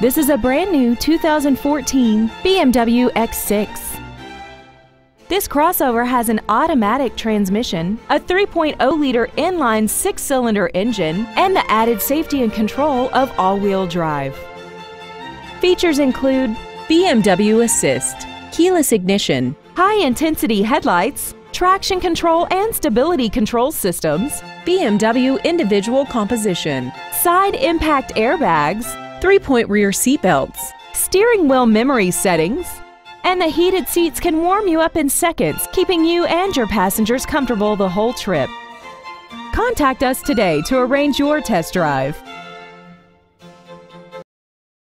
This is a brand new 2014 BMW X6. This crossover has an automatic transmission, a 3.0-liter inline six-cylinder engine, and the added safety and control of all-wheel drive. Features include BMW Assist, keyless ignition, high-intensity headlights, traction control and stability control systems, BMW individual composition, side impact airbags, three-point rear seatbelts, steering wheel memory settings, and the heated seats can warm you up in seconds, keeping you and your passengers comfortable the whole trip. Contact us today to arrange your test drive.